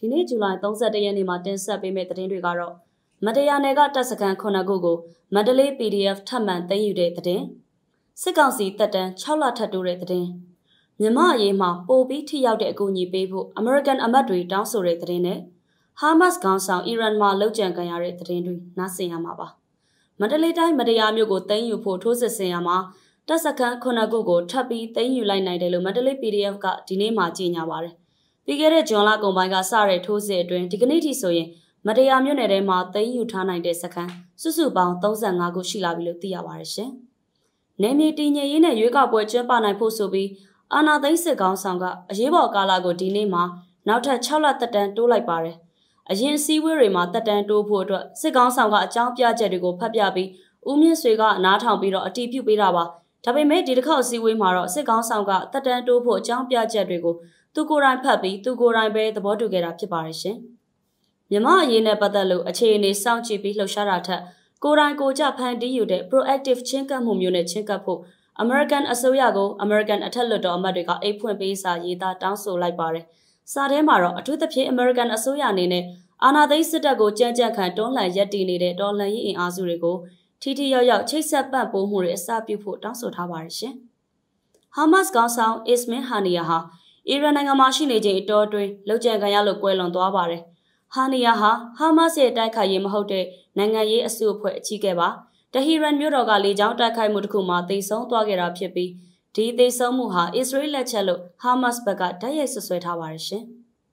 ဒီနေ့ဇူလိုင်31ရက်နေ့မှာတင်ဆက်ပေးမယ့်သတင်းတွေကတော့မတရားနယ်ကတပ်စခန်း9ခုကိုမန္တလေး PDF ထပ်မံသိမ်းယူတဲ့သတင်းစစ်ကောင်စီတပ်တန်း6လထပ်တိုးတဲ့သတင်းမြမအရေးမှာပိုပြီးထိရောက်တဲ့အကူအညီပေးဖို့ American အမတ်တွေတောင်းဆိုတဲ့သတင်းနဲ့ Hamas ခေါင်းဆောင်အီရန်မှာလှုပ်ကြံခံရတဲ့သတင်းတွေနားဆင်ရမှာပါမန္တလေးတိုင်းမတရားမြို့ကိုသိမ်းယူဖို့ထိုးစစ်ဆင်ရမှာတပ်စခန်းခုနှစ်ခုကိုထပ်ပြီးသိမ်းယူလိုက်နိုင်တယ်လို့မန္တလေး PDF ကဒီနေ့မှကြေညာပါတယ် ပြီးခဲ့တဲ့ဂျွန်လကုန်ပိုင်းကစတဲ့ထိုးစစ်အတွင်းဒီကနေ့ထိဆိုရင်မတရားမြို့နယ်ထဲမှာသိမ်းယူထားနိုင်တဲ့စခန်းစုစုပေါင်း35ခုရှိလာပြီလို့သိရပါတယ်ရှင်။နယ်မြေတည်ငြိမ်ရေးနဲ့ရွေးကောက်ပွဲကျင်းပနိုင်ဖို့ဆိုပြီးအာဏာသိမ်းစစ်ကောင်ဆောင်ကအရေးပေါ်ကာလကိုဒီနေ့မှနောက်ထပ်6လသက်တမ်းတိုးလိုက်ပါတယ်။အရင်စည်းဝေးတွေမှာတက်တန်းတိုးဖို့အတွက်စစ်ကောင်ဆောင်ကအကြောင်းပြချက်တွေကိုဖတ်ပြပြီးဦးမြင့်ဆွေကနားထောင်ပြီးတော့အတီးပြုတ်ပေးတာပါဒါပေမဲ့ဒီတစ်ခေါက်စည်းဝေးမှာတော့စစ်ကောင်ဆောင်ကတက်တန်းတိုးဖို့အကြောင်းပြချက်တွေကို သူကိုယ်တိုင်ဖတ်ပြီးသူကိုယ်တိုင်ပဲသဘောတူခဲ့တာဖြစ်ပါတယ်ရှင်။မြမအရေးနဲ့ပတ်သက်လို့အခြေအနေစောင့်ကြည့်ပြီးလှုပ်ရှားတာထက်ကိုယ်တိုင်ကိုကြဖန်တီးယူတဲ့ proactive ချင်းကပ်မှုမျိုးနဲ့ချင်းကပ်ဖို့ American အစိုးရကို American အထက်လွှတ်တော်အမတ်တွေကအိတ်ဖွင့်ပေးစာရေးသားတောင်းဆိုလိုက်ပါတယ်။စာထဲမှာတော့အထူးသဖြင့် American အစိုးရအနေနဲ့အာဏာသိမ်းစစ်တပ်ကိုကြမ်းကြမ်းခံတွန်းလှန်ရက်တည်နေတဲ့တော်လှန်ရေးအင်အားစုတွေကိုထိထိရောက်ရောက်ချိတ်ဆက်ပတ်ပိုးမှုတွေအစပြုဖို့တောင်းဆိုထားပါတယ်ရှင်။ဟာမတ်ကောင်ဆောင်အစ်မင်ဟာနီယာဟာ အီရန်နိုင်ငံမှာရှိနေချိန်အတော်အတွင်းလောက်ကျန်ခံရလို့ကွဲလွန်သွားပါတယ်။ဟာနီယာဟာဟာမတ်ရဲ့တိုက်ခိုက်ရေးမဟုတ်တဲ့နိုင်ငံရေးအစုအဖွဲ့အကြီးအကဲပါ။တဟီရန်မြို့တော်ကလေကြောင်းတိုက်ခိုက်မှုတစ်ခုမှာတိတ်ဆုံးသွားခဲ့တာဖြစ်ပြီးဒီတိတ်ဆုံးမှုဟာအစ္စရေးလက်ချက်လို့ဟာမတ်ဘက်ကတိုက်ရိုက်ဆွဆွဲထားပါတယ်ရှင်။